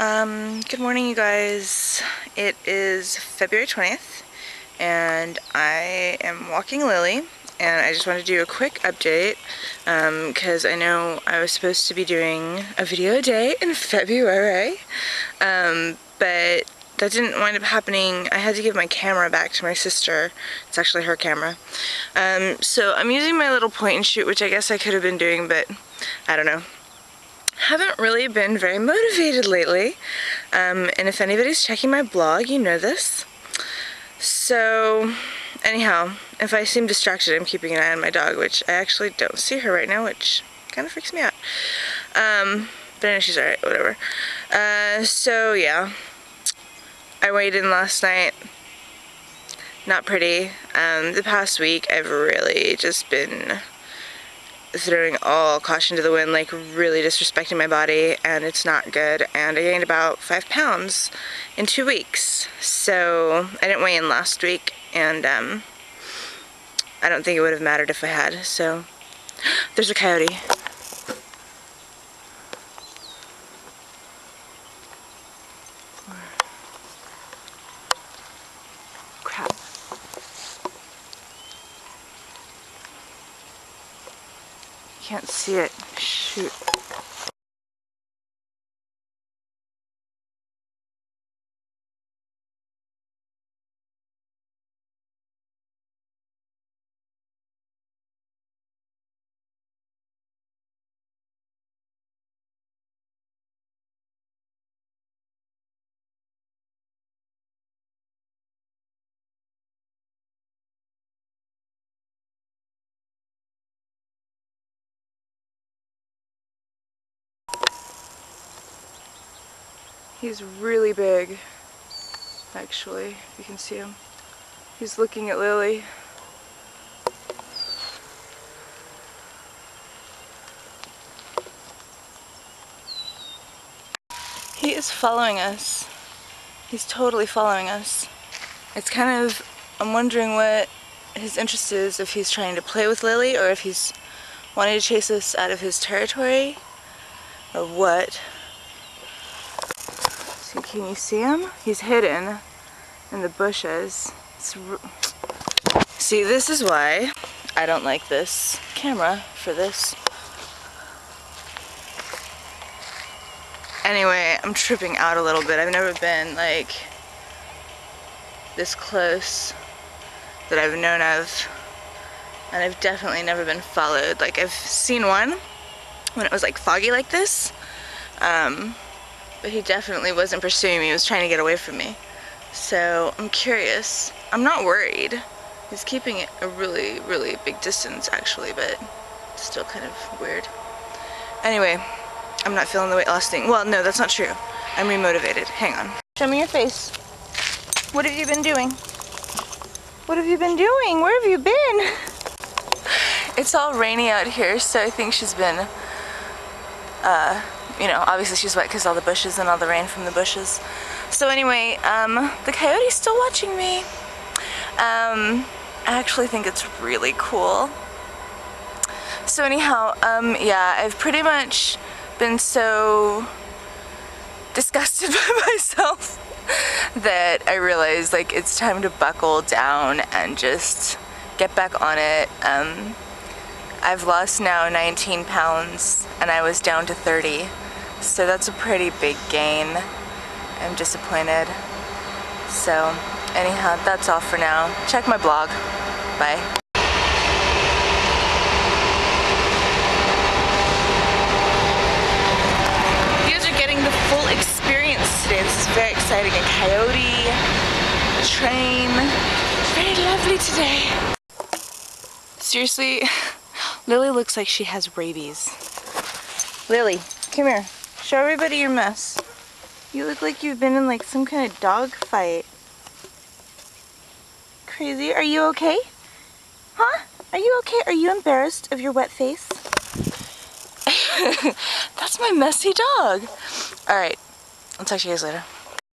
Um, good morning you guys. It is February 20th and I am walking Lily and I just want to do a quick update because um, I know I was supposed to be doing a video a day in February um, but that didn't wind up happening. I had to give my camera back to my sister. It's actually her camera. Um, so I'm using my little point and shoot which I guess I could have been doing but I don't know haven't really been very motivated lately. Um, and if anybody's checking my blog, you know this. So, anyhow, if I seem distracted, I'm keeping an eye on my dog, which I actually don't see her right now, which kind of freaks me out. Um, but I know she's alright, whatever. Uh, so, yeah. I weighed in last night. Not pretty. Um, the past week, I've really just been throwing all caution to the wind, like really disrespecting my body, and it's not good. And I gained about five pounds in two weeks. So I didn't weigh in last week, and um, I don't think it would have mattered if I had. So there's a coyote. Can't see it. Shoot. He's really big, actually. You can see him. He's looking at Lily. He is following us. He's totally following us. It's kind of, I'm wondering what his interest is, if he's trying to play with Lily or if he's wanting to chase us out of his territory or what. Can you see him? He's hidden in the bushes. see, this is why I don't like this camera for this. Anyway, I'm tripping out a little bit. I've never been like this close that I've known of. And I've definitely never been followed. Like I've seen one when it was like foggy like this. Um, but he definitely wasn't pursuing me. He was trying to get away from me. So I'm curious. I'm not worried. He's keeping it a really, really big distance actually, but still kind of weird. Anyway, I'm not feeling the weight loss thing. Well, no, that's not true. I'm remotivated. Hang on. Show me your face. What have you been doing? What have you been doing? Where have you been? It's all rainy out here, so I think she's been uh, you know, obviously she's wet because all the bushes and all the rain from the bushes. So anyway, um, the coyote's still watching me. Um, I actually think it's really cool. So anyhow, um, yeah, I've pretty much been so disgusted by myself that I realized like it's time to buckle down and just get back on it. Um, I've lost now 19 pounds and I was down to 30. So that's a pretty big gain. I'm disappointed. So anyhow, that's all for now. Check my blog. Bye. You guys are getting the full experience today. Is very exciting. A coyote, a train. Very lovely today. Seriously, Lily looks like she has rabies. Lily, come here. Show everybody your mess. You look like you've been in like some kind of dog fight. Crazy. Are you okay? Huh? Are you okay? Are you embarrassed of your wet face? That's my messy dog. Alright. I'll talk to you guys later.